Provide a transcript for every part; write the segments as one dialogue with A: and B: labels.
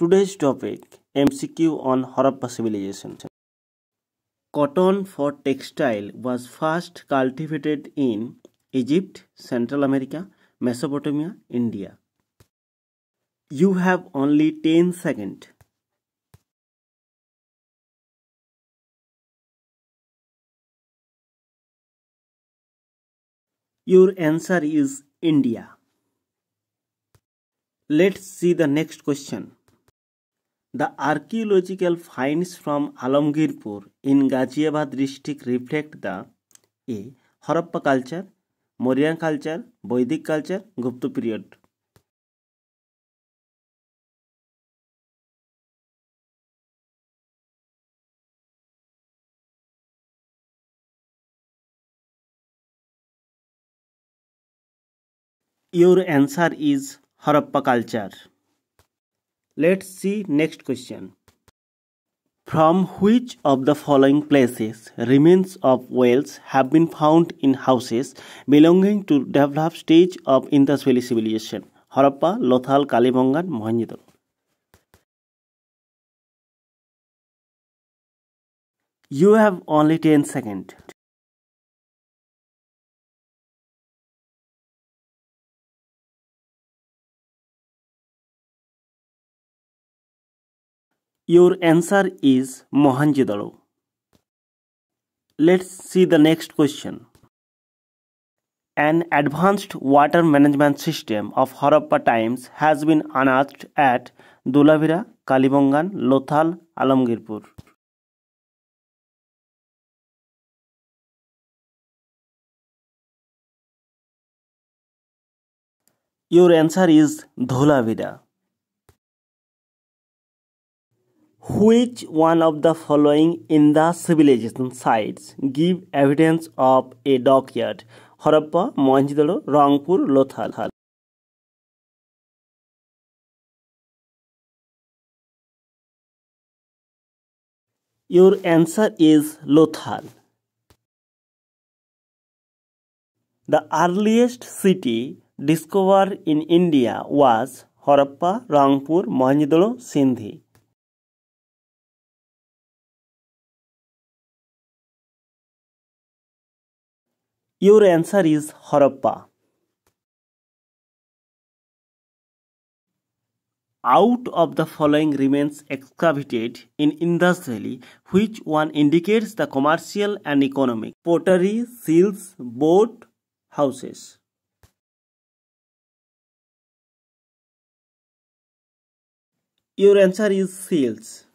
A: Today's topic MCQ on Harappa civilization. Cotton for textile was first cultivated in Egypt, Central America, Mesopotamia, India. You have only 10 seconds. Your answer is India. Let's see the next question. The archaeological finds from Alamgirpur in Ghaziabad district reflect the A. Harappa culture, Mauryan culture, Vedic culture, Gupta period. Your answer is Harappa culture. Let's see next question. From which of the following places remains of whales have been found in houses belonging to developed stage of Indus Valley civilization? Harappa, Lothal, Kalibangan, Mohenjo-daro. You have only 10 seconds. Your answer is mohenjo Let's see the next question. An advanced water management system of Harappa times has been unearthed at Dulavira, Kalibangan, Lothal, Alamgirpur. Your answer is Dhulavira. which one of the following in the civilization sites give evidence of a dockyard harappa mohenjo-daro rangpur lothal your answer is lothal the earliest city discovered in india was harappa rangpur mohenjo-daro sindhi Your answer is Harappa. Out of the following remains excavated in Indus Valley, which one indicates the commercial and economic pottery, seals, boat, houses. Your answer is seals.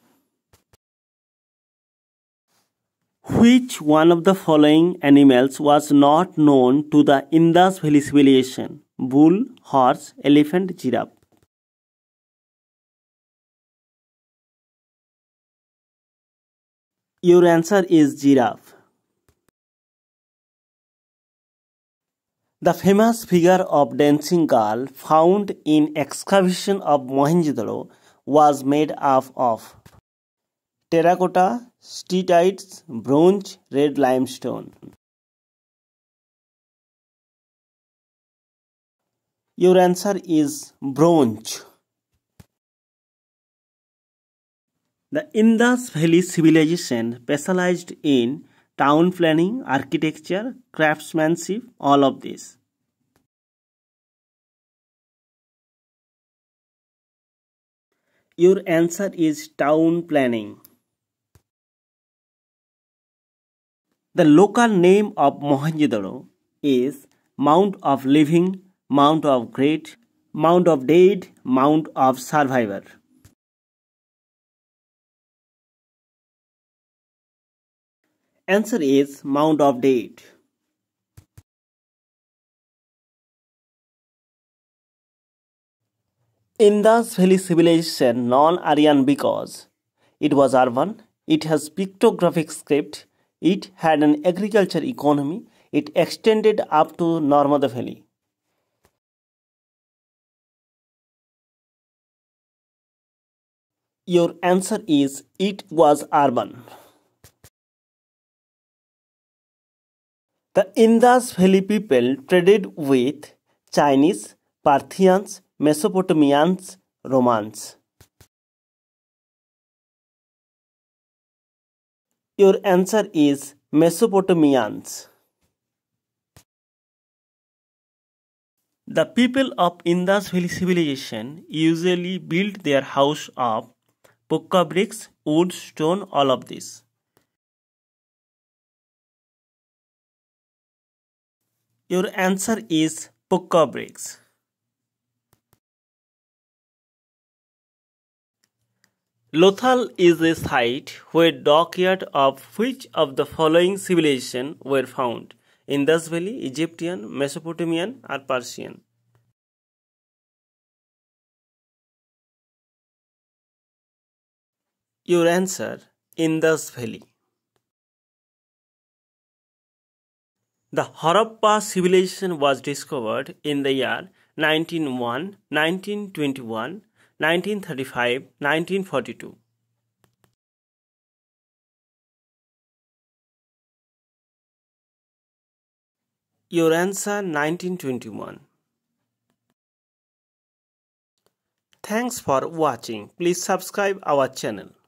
A: Which one of the following animals was not known to the Indus Valley civilization? Bull, horse, elephant, giraffe. Your answer is giraffe. The famous figure of dancing girl found in excavation of Mohenjo-daro was made up of terracotta, stalactites, bronze, red limestone. Your answer is bronze. The Indus Valley civilization specialized in town planning, architecture, craftsmanship, all of this. Your answer is town planning. The local name of Mohenjo-daro is Mount of Living, Mount of Great, Mount of Dead, Mount of Survivor. Answer is Mount of Dead. Indus Valley civilization non-Aryan because it was urban, it has pictographic script, it had an agriculture economy. It extended up to Narmada Valley. Your answer is it was urban. The Indus Valley people traded with Chinese, Parthians, Mesopotamians, Romans. Your answer is Mesopotamians. The people of Indus Valley civilization usually built their house of pukka bricks, wood, stone, all of this. Your answer is pukka bricks. Lothal is a site where dockyards of which of the following civilization were found. Indus Valley, Egyptian, Mesopotamian or Persian. Your answer Indus Valley. The Harappa civilization was discovered in the year 1901, 1921 1935 1942. Your answer 1921. Thanks for watching. Please subscribe our channel.